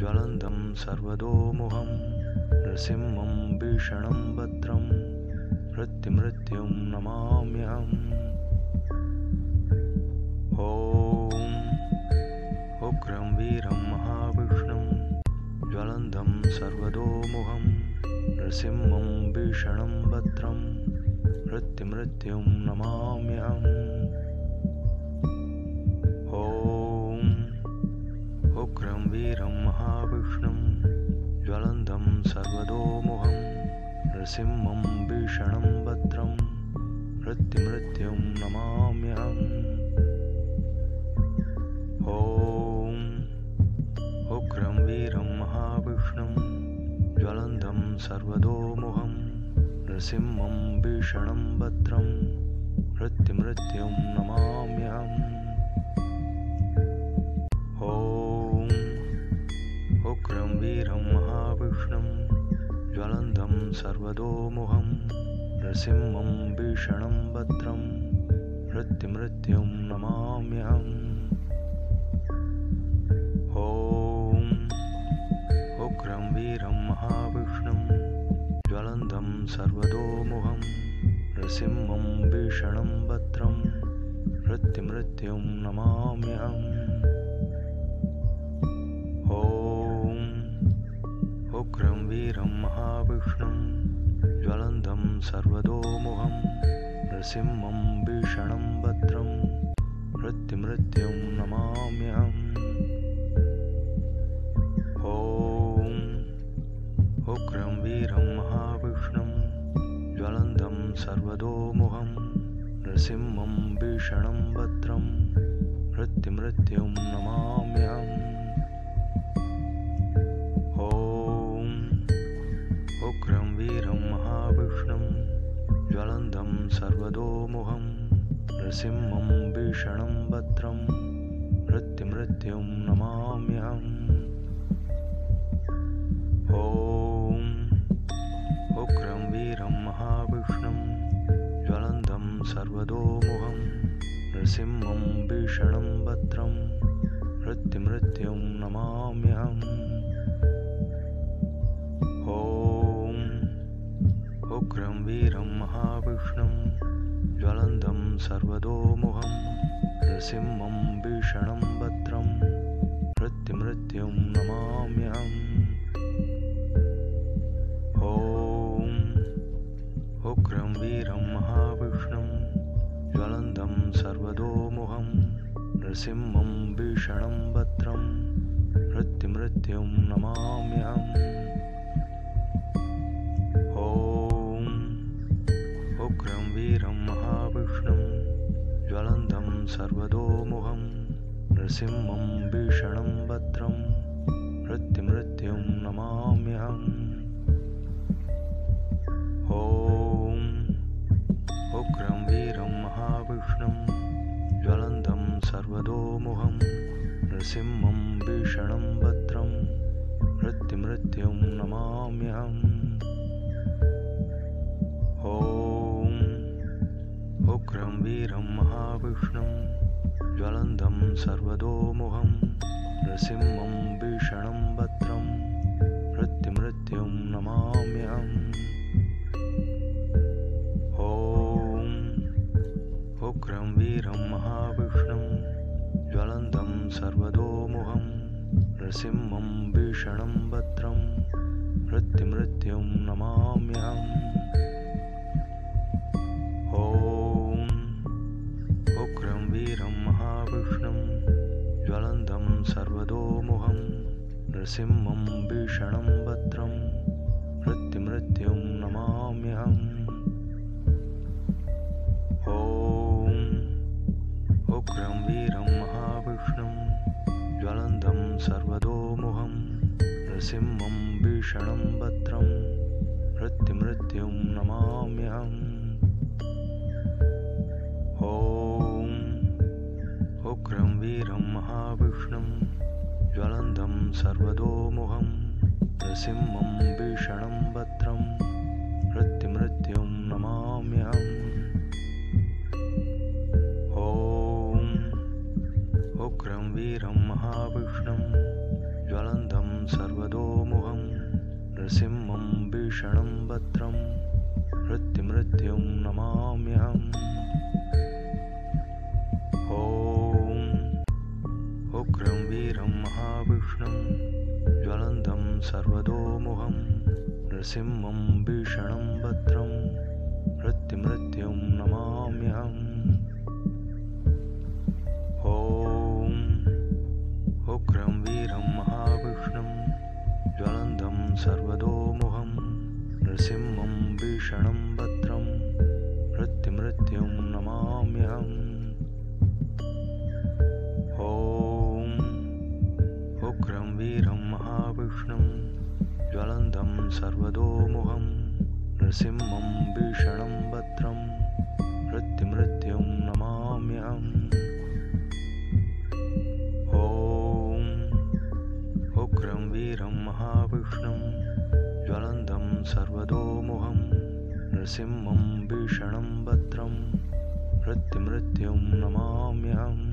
ज्वलन्तं सर्वतोमुखं नृसिंहं भीषणं भद्रं मृत्युमृत्युं नमाम्यहम् ॐ उग्रं वीरं महाविष्णुं ज्वलन्तं सर्वतोमुखं नृसिंहं भीषणं भद्रं मृत्युमृत्युं नमाम्यहम् ॐ उग्रं वीरं सर्वतोमुखं नृसिंहं भीषणं भद्रं मृत्युमृत्युं नमाम्यहम् ॐ उग्रं वीरं महाविष्णुं ज्वलन्तं सर्वतोमुखं नृसिंहं भीषणं भद्रं मृत्युमृत्युं नमाम्यहम् सर्वतोमुखं नृसिंहं भीषणं भद्रं मृत्युमृत्युं नमाम्यहम्। ॐ उग्रं वीरं महाविष्णुं ज्वलन्तं सर्वतोमुखं नृसिंहं भीषणं भद्रं मृत्युमृत्युं नमाम्यहम् सर्वतोमुखं नृसिंहं भीषणं भद्रं मृत्युमृत्युं नमाम्यहम् ॐ उग्रं वीरं महाविष्णुं ज्वलन्तं सर्वतोमुखं नृसिंहं भीषणं भद्रं मृत्युमृत्युं नमाम्यहम् नृसिंहं भीषणं भद्रं मृत्युमृत्युं नमाम्यहम्। ॐ उग्रं वीरं महाविष्णुं ज्वलन्तं सर्वतोमुखं नृसिंहं भीषणं भद्रं मृत्युमृत्युं नमाम्यहम्। ॐ उग्रं वीरं महाविष्णुं ज्वलन्तं सर्वतोमुखं नृसिंहं भीषणं भद्रं मृत्युमृत्युं नमाम्यहम्। ॐ उग्रं वीरं महाविष्णुं ज्वलन्तं सर्वतोमुखं नृसिंहं भीषणं भद्रं मृत्युमृत्युं नमाम्यहम् सर्वतोमुखं नृसिंहं भीषणं भद्रं मृत्युमृत्युं नमाम्यहम्। ॐ उग्रं वीरं महाविष्णुं ज्वलन्तं सर्वतोमुखं नृसिंहं भीषणं भद्रं ज्वलन्तं सर्वतोमुखं नृसिंहं भीषणं भद्रं मृत्युमृत्युं नमाम्यहम् ॐ उग्रं वीरं महाविष्णुं ज्वलन्तं सर्वतोमुखं नृसिंहं भीषणं भद्रं मृत्युमृत्युं नमाम्यहम् नृसिंहं भीषणं भद्रं मृत्युमृत्युं नमाम्यहम्। ॐ उग्रं वीरं महाविष्णुं ज्वलन्तं सर्वतोमुखं नृसिंहं भीषणं भद्रं मृत्युमृत्युं नमाम्यहम्। ॐ उग्रं वीरं महाविष्णुं ज्वलन्तं सर्वतोमुखं नृसिंहं भीषणं भद्रं मृत्युमृत्युं नमाम्यहम्। ॐ उग्रं वीरं महाविष्णुं ज्वलन्तं नृसिंहं भीषणं भद्रं मृत्युमृत्युं नृसिंहं भीषणं भद्रं नृसिंहं भीषणं भद्रं मृत्युमृत्युं नमाम्यहम्। ॐ उग्रं वीरं महाविष्णुं ज्वलन्तं सर्वतोमुखं नृसिंहं भीषणं भद्रं मृत्युमृत्युं नमाम्यहम्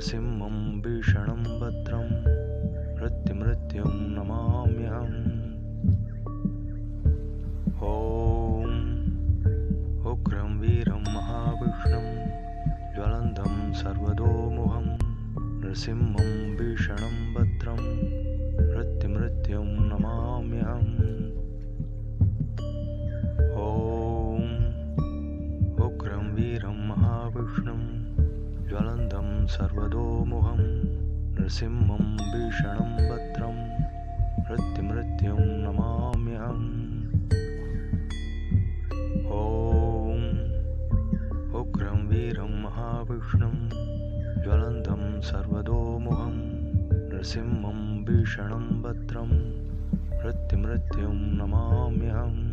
नृसिंहं भीषणं भद्रं मृत्युमृत्युं नमाम्यहम्। ॐ उग्रं वीरं महाविष्णुं ज्वलन्तं सर्वतोमुखं नृसिंहं सर्वतोमुखं नृसिंहं भीषणं भद्रं मृत्युमृत्युं नमाम्यहम्। ॐ उग्रं वीरं महाविष्णुं ज्वलन्तं सर्वतोमुखं नृसिंहं भीषणं भद्रं मृत्युमृत्युं नमाम्यहम्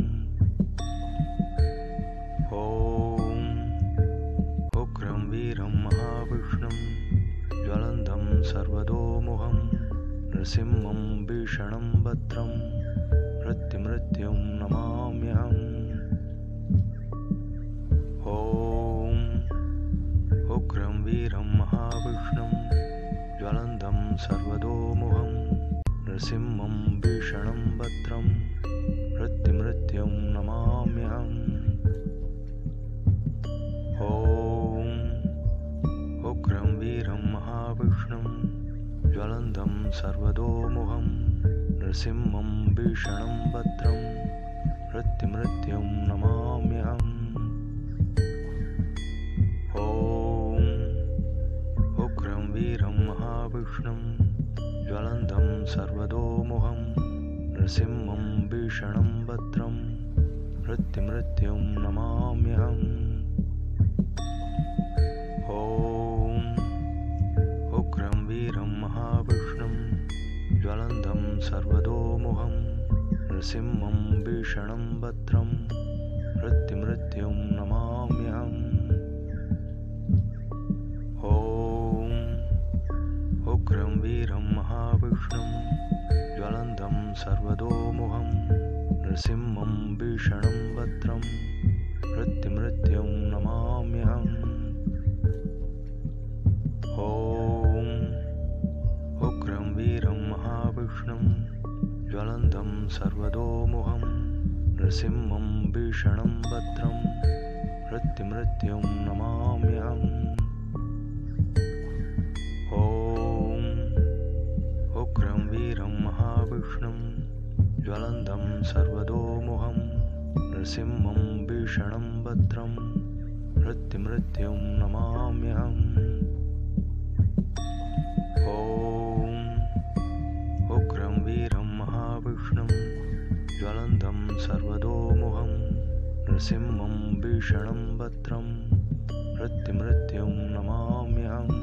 नृसिंहं भीषणं भद्रं मृत्युमृत्युं नमाम्यहम्। ॐ उग्रं वीरं महाविष्णुं ज्वलन्तं सर्वतोमुखं नृसिंहं सर्वतोमुखं नृसिंहं भीषणं भद्रं मृत्युमृत्युं नमाम्यहम्। ॐ उग्रं वीरं महाविष्णुं ज्वलन्तं सर्वतोमुखं नृसिंहं भीषणं भद्रं मृत्युमृत्युं नमाम्यहम्। ॐ उग्रं वीरं महाविष्णुं ज्वलन्तं सर्वतोमुखं नृसिंहं भीषणं भद्रं मृत्युमृत्युं नमाम्यहम्। ॐ उग्रं वीरं महाविष्णुं ज्वलन्तं सर्वतोमुखं नृसिंहं भीषणं भद्रं मृत्युमृत्युं सर्वतोमुखं नृसिंहं भीषणं भद्रं मृत्युमृत्युं नमाम्यहम्। ॐ उग्रं वीरं महाविष्णुं ज्वलन्तं सर्वतोमुखं नृसिंहं भीषणं भद्रं मृत्युमृत्युं नमाम्यहम्। ॐ सर्वतोमुखं नृसिंहं भीषणं भद्रं मृत्युमृत्युं नमाम्यहम्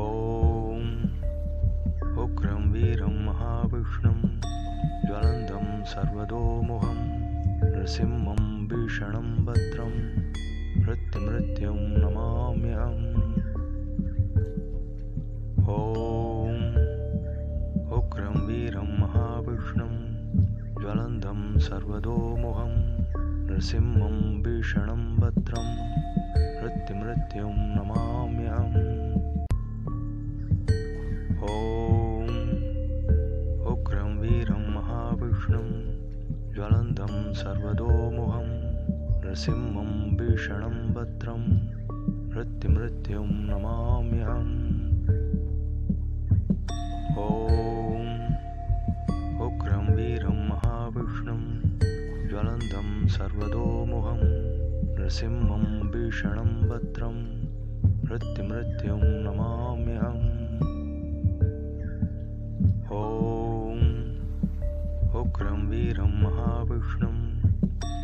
ॐ उग्रं वीरं महाविष्णुं ज्वलन्तं सर्वतोमुखं नृसिंहं भीषणं भद्रं मृत्युमृत्युं नमाम्यहम्। ॐ सर्वतोमुखं नृसिंहं भीषणं भद्रं मृत्युमृत्युं नमाम्यहम्। ॐ उग्रं वीरं महाविष्णुं ज्वलन्तं सर्वतोमुखं नृसिंहं भीषणं भद्रं मृत्युमृत्युं नमाम्यहम् नृसिंहं भीषणं भद्रं मृत्युमृत्युं नमाम्यहम्। ॐ उग्रं वीरं महाविष्णुं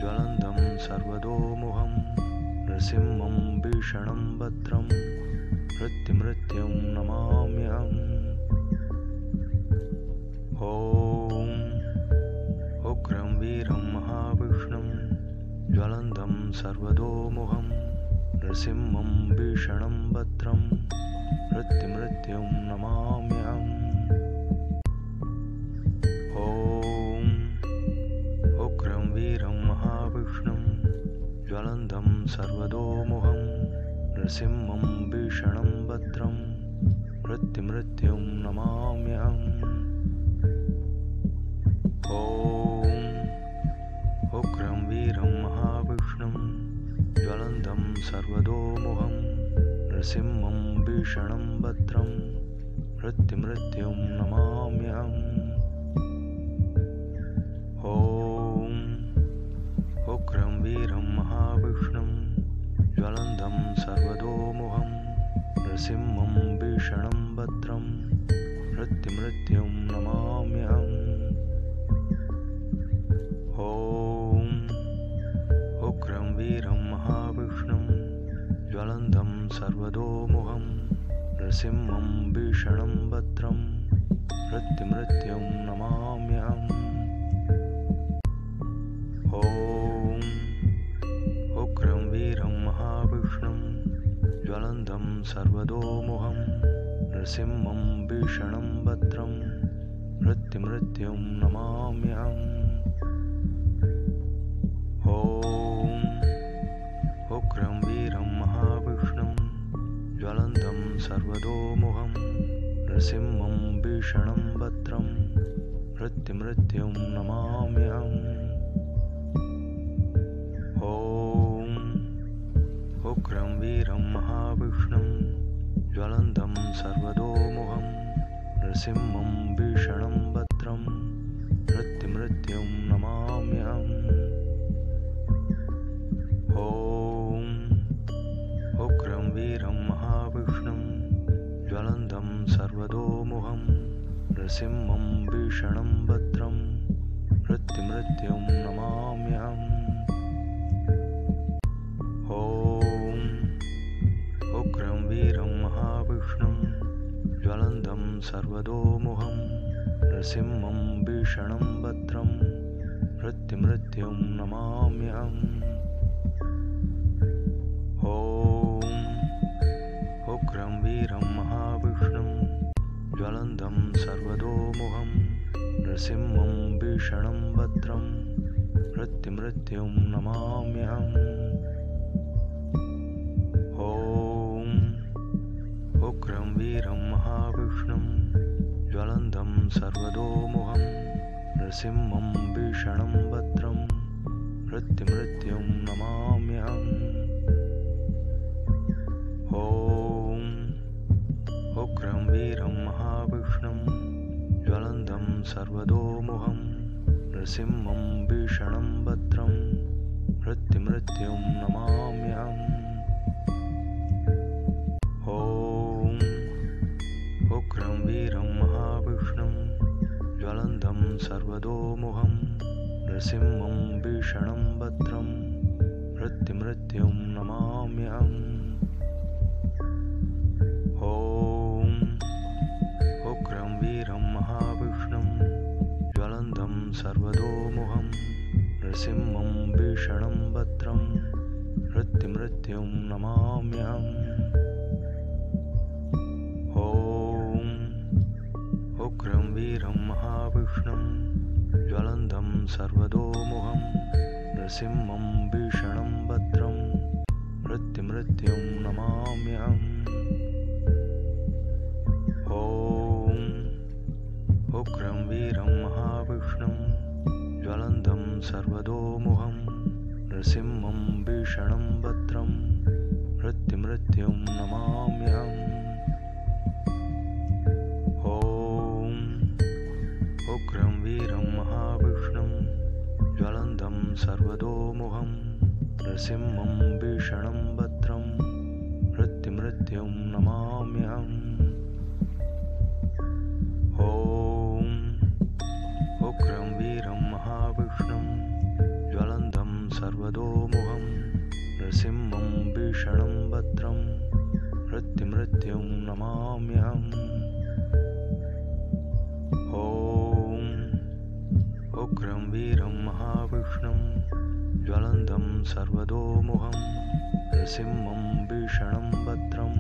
ज्वलन्तं सर्वतोमुखं नृसिंहं भीषणं भद्रं मृत्युमृत्युं नमाम्यहम् नृसिंहं भीषणं भद्रं मृत्युमृत्युं नमाम्यहम्। ॐ उग्रं वीरं महाविष्णुं ज्वलन्तं सर्वतोमुखं नृसिंहं भीषणं भद्रं मृत्युमृत्युं मृत्युमृत्युं नमाम्यहम् ॐ उग्रं वीरं महाविष्णुं ज्वलन्तं सर्वतोमुखं नृसिंहं भीषणं भद्रं मृत्युमृत्युं नमाम्यहम् नृसिंहं भीषणं भद्रं मृत्युमृत्युं नमाम्यहम्। ॐ उग्रं वीरं महाविष्णुं ज्वलन्तं सर्वतोमुखं नृसिंहं भीषणं भद्रं मृत्युमृत्युं नमाम्यहम् सर्वतोमुखं नृसिंहं भीषणं भद्रं मृत्युमृत्युं नमाम्यहम्। ॐ उग्रं वीरं महाविष्णुं ज्वलन्तं सर्वतोमुखं नृसिंहं भीषणं भद्रं नृसिंहं भीषणं भद्रं मृत्युमृत्युं नमाम्यहम्। ॐ उग्रं वीरं महाविष्णुं ज्वलन्तं सर्वतोमुखं नृसिंहं भीषणं भद्रं मृत्युमृत्युं नमाम्यहम्। ॐ उग्रं वीरं ज्वलन्तं सर्वतोमुखं नृसिंहं भीषणं भद्रं मृत्युमृत्युं नमाम्यहम्। ॐ उग्रं वीरं महाविष्णुं ज्वलन्तं सर्वतोमुखं नृसिंहं भीषणं भद्रं मृत्युमृत्युं नमाम्यहम् उग्रं वीरं महाविष्णुं ज्वलन्तं सर्वतोमुखं नृसिंहं भीषणं भद्रं मृत्युमृत्युं नमाम्यहम्। ॐ उग्रं वीरं महाविष्णुं ज्वलन्तं सर्वतोमुखं नृसिंहं भीषणं भद्रं मृत्युमृत्युं नमाम्यहम् मृत्युमृत्युं नमाम्यहम्। ॐ उग्रं वीरं महाविष्णुं ज्वलन्तं सर्वतोमुखं नृसिंहं भीषणं भद्रं मृत्युमृत्युं नमाम्यहम्। ॐ उग्रं वीरं महाविष्णुं ज्वलन्तं सर्वतोमुखं नृसिंहं भीषणं भद्रं मृत्युमृत्युं नमाम्यहम्। ॐ उग्रं वीरं महाविष्णुं ज्वलन्तं सर्वतोमुखं नृसिंहं भीषणं उग्रं वीरं महाविष्णुं ज्वलन्तं सर्वतोमुखं नृसिंहं भीषणं भद्रं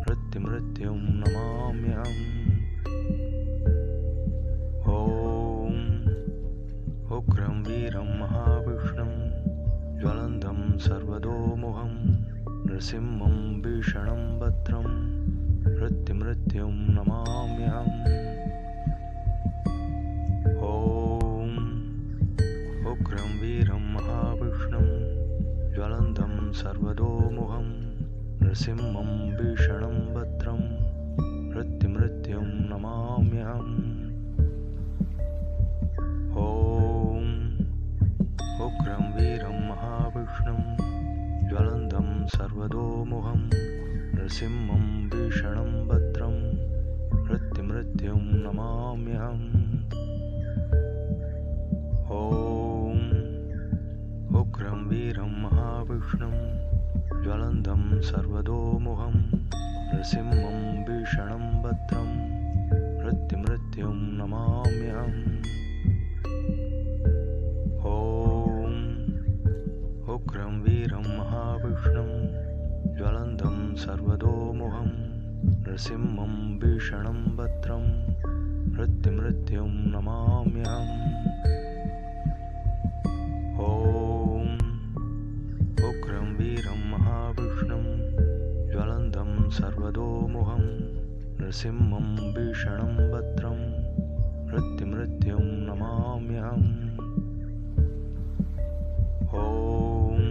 मृत्युमृत्युं नमाम्यहम्। ॐ उग्रं वीरं महाविष्णुं ज्वलन्तं सर्वतोमुखं नृसिंहं भीषणं भद्रं मृत्युमृत्युं नमाम्यहम् उग्रं वीरं महाविष्णुं ज्वलन्तं सर्वतोमुखं नृसिंहं भीषणं भद्रं मृत्युमृत्युं नमाम्यहम्। ॐ उग्रं वीरं महाविष्णुं ज्वलन्तं सर्वतोमुखं नृसिंहं भीषणं भद्रं मृत्युमृत्युं नमाम्यहम्। ॐ उग्रं वीरं महाविष्णुं ज्वलन्तं सर्वतोमुखं नृसिंहं भीषणं भद्रं मृत्युमृत्युं नमाम्यहम् ॐ उग्रं वीरं महाविष्णुं ज्वलन्तं सर्वतोमुखं नृसिंहं भीषणं भद्रं मृत्युमृत्युं नमाम्यहम् ॐ नृसिंहं भीषणं भद्रं मृत्युमृत्युं नमाम्यहम्। ॐ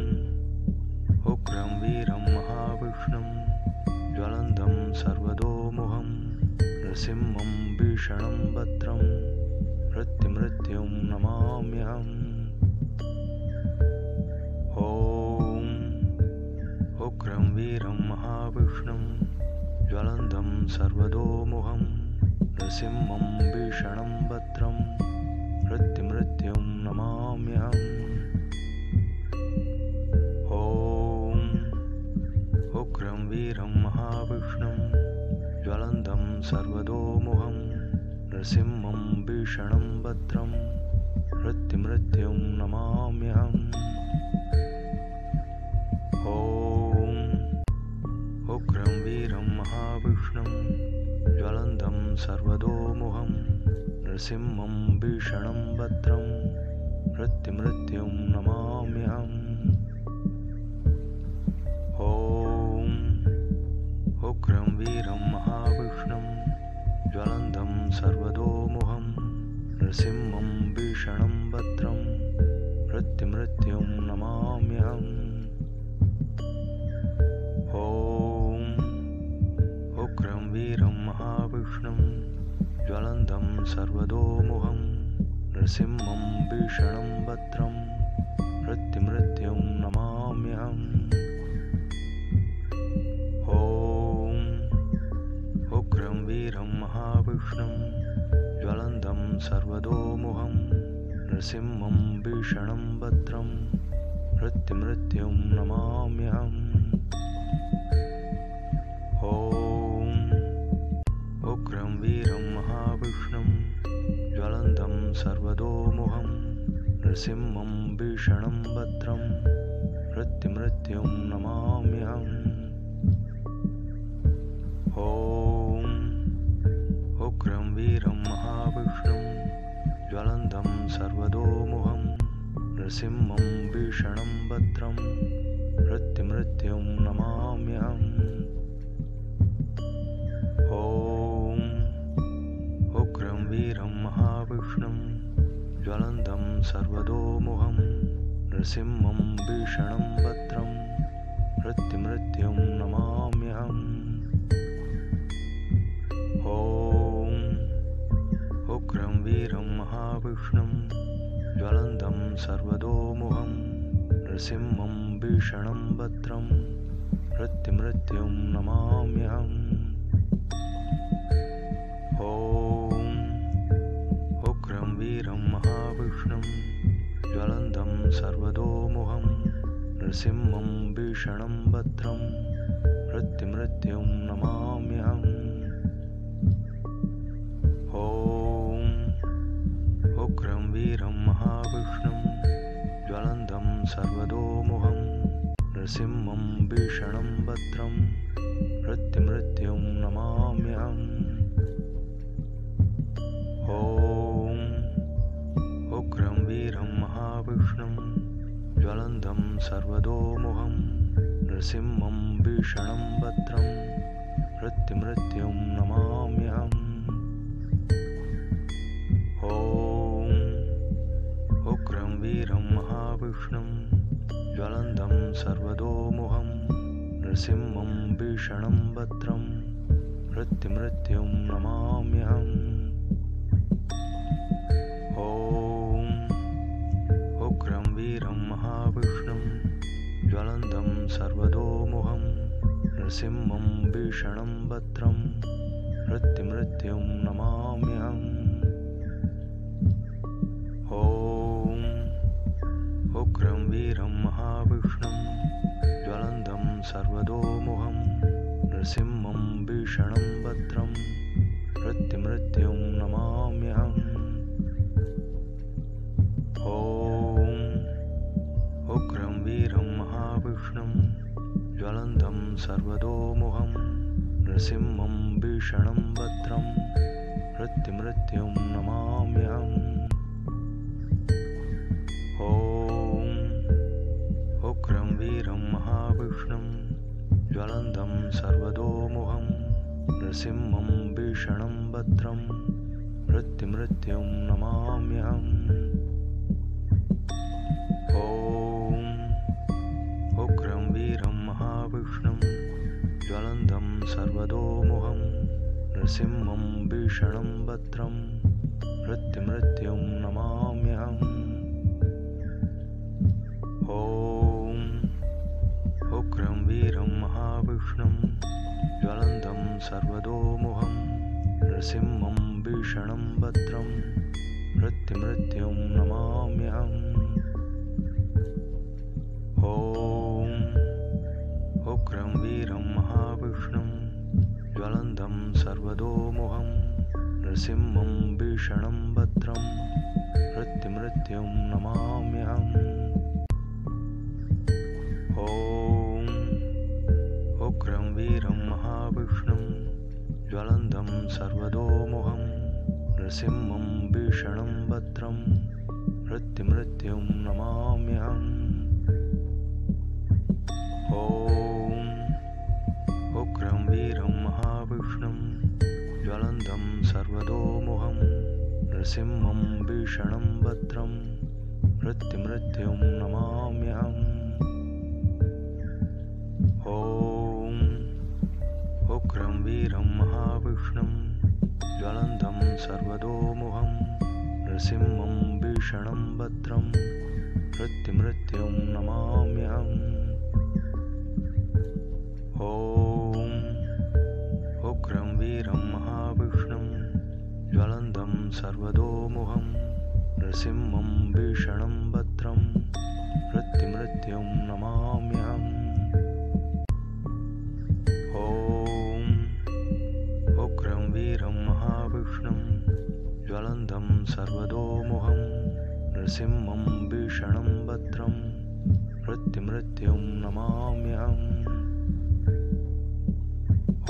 उग्रं वीरं महाविष्णुं ज्वलन्तं सर्वतोमुखं नृसिंहं भीषणं भद्रं मृत्युमृत्युं नमाम्यहम् ज्वलन्तं सर्वतोमुखं नृसिंहं भीषणं भद्रं मृत्युमृत्युं नमाम्यहम्। ॐ उग्रं वीरं महाविष्णुं ज्वलन्तं सर्वतोमुखं नृसिंहं भीषणं भद्रं मृत्युमृत्युं नमाम्यहम् सर्वतोमुखं नृसिंहं भीषणं भद्रं मृत्युमृत्युं नमाम्यहम् ॐ उग्रं वीरं महाविष्णुं ज्वलन्तं सर्वतोमुखं नृसिंहं भीषणं भद्रं मृत्युमृत्युं नमाम्यहम् सर्वतोमुखं नृसिंहं भीषणं भद्रं मृत्युमृत्युं नमाम्यहम्। ॐ उग्रं वीरं महाविष्णुं ज्वलन्तं सर्वतोमुखं नृसिंहं भीषणं भद्रं मृत्युमृत्युं नमाम्यहम् सर्वतोमुखं नृसिंहं भीषणं भद्रं मृत्युमृत्युं नमाम्यहम्। ॐ उग्रं वीरं महाविष्णुं ज्वलन्तं सर्वतोमुखं नृसिंहं भीषणं भद्रं मृत्युमृत्युं नमाम्यहम्। ॐ उग्रं वीरं महाविष्णुं ज्वलन्तं सर्वतोमुखं नृसिंहं भीषणं भद्रं मृत्युमृत्युं नमाम्यहम्। ॐ उग्रं वीरं महाविष्णुं ज्वलन्तं सर्वतोमुखं नृसिंहं भीषणं भद्रं मृत्युमृत्युं नमाम्यहम्। ॐ सर्वतोमुखं नृसिंहं भीषणं भद्रं मृत्युमृत्युं नमाम्यहम् ॐ उग्रं वीरं महाविष्णुं ज्वलन्तं सर्वतोमुखं नृसिंहं भीषणं भद्रं मृत्युमृत्युं नमाम्यहम्। ॐ महाविष्णुं ज्वलन्तं सर्वतोमुखं नृसिंहं भीषणं भद्रं मृत्युमृत्युं नमाम्यहम् ॐ उग्रं वीरं महाविष्णुं ज्वलन्तं सर्वतोमुखं नृसिंहं भीषणं भद्रं मृत्युमृत्युं नमाम्यहम् वीरं महाविष्णुं ज्वलन्तं सर्वतोमुखं नृसिंहं भीषणं भद्रं मृत्युमृत्युं नमाम्यहम्। ॐ उग्रं वीरं महाविष्णुं ज्वलन्तं सर्वतोमुखं नृसिंहं भीषणं भद्रं मृत्युमृत्युं सर्वतोमुखं नृसिंहं भीषणं भद्रं मृत्युमृत्युं नमाम्यहम् ॐ उग्रं वीरं महाविष्णुं ज्वलन्तं सर्वतोमुखं नृसिंहं भीषणं भद्रं मृत्युमृत्युं नमाम्यहम् सर्वतोमुखं नृसिंहं भीषणं भद्रं मृत्युमृत्युं नमाम्यहम्। ॐ उग्रं वीरं महाविष्णुं ज्वलन्तं सर्वतोमुखं नृसिंहं भीषणं भद्रं मृत्युमृत्युं नमाम्यहम् नृसिंहं भीषणं भद्रं मृत्युमृत्युं नमाम्यहम्। ॐ उग्रं वीरं महाविष्णुं ज्वलन्तं सर्वतोमुखं नृसिंहं भीषणं भद्रं मृत्युमृत्युं नमाम्यहम्। ॐ नृसिंहं भीषणं भद्रं मृत्युमृत्युं नमाम्यहम्। ॐ उग्रं वीरं महाविष्णुं ज्वलन्तं सर्वतोमुखं नृसिंहं भीषणं भद्रं मृत्युमृत्युं नमाम्यहम्। ॐ सर्वतोमुखं नृसिंहं भीषणं भद्रं मृत्युमृत्युं नमाम्यहम्। ॐ उग्रं वीरं महाविष्णुं ज्वलन्तं सर्वतोमुखं नृसिंहं भीषणं भद्रं मृत्युमृत्युं नमाम्यहम्।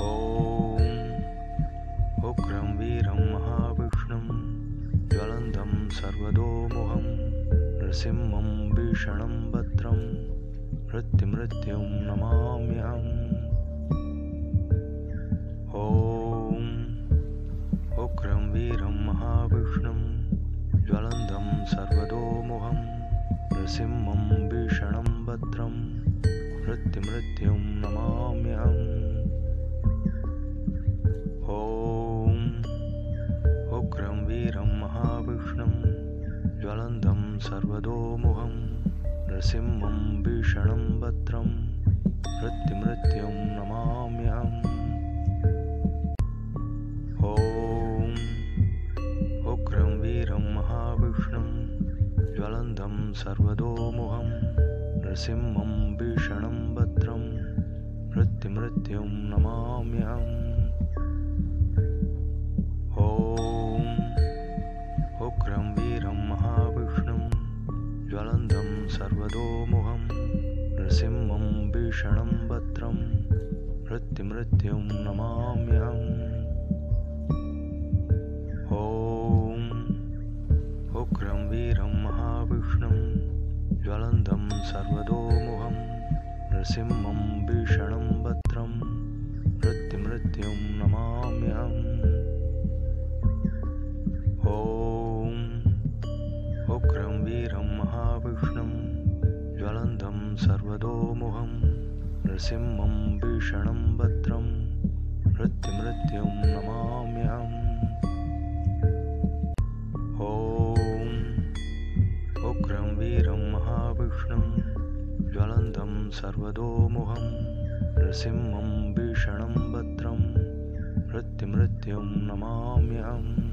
ॐ नृसिंहं भीषणं भद्रं मृत्युमृत्युं नमाम्यहम्। ॐ उग्रं वीरं महाविष्णुं ज्वलन्तं सर्वतोमुखं नृसिंहं भीषणं भद्रं मृत्युमृत्युं नमाम्यहम् सर्वतोमुखं नृसिंहं भीषणं भद्रं मृत्युमृत्युं नमाम्यहम् ॐ उग्रं वीरं महाविष्णुं ज्वलन्तं सर्वतोमुखं नृसिंहं भीषणं भद्रं मृत्युमृत्युं नमाम्यहम् नृसिंहं भीषणं भद्रं मृत्युमृत्युं नमाम्यहम् ॐ उग्रं वीरं महाविष्णुं ज्वलन्तं सर्वतोमुखं नृसिंहं भीषणं भद्रं सर्वतोमुखं नृसिंहं भीषणं भद्रं मृत्युमृत्युं नमाम्यहम्। ॐ उग्रं वीरं महाविष्णुं ज्वलन्तं सर्वतोमुखं नृसिंहं भीषणं भद्रं मृत्युमृत्युं नमाम्यहम्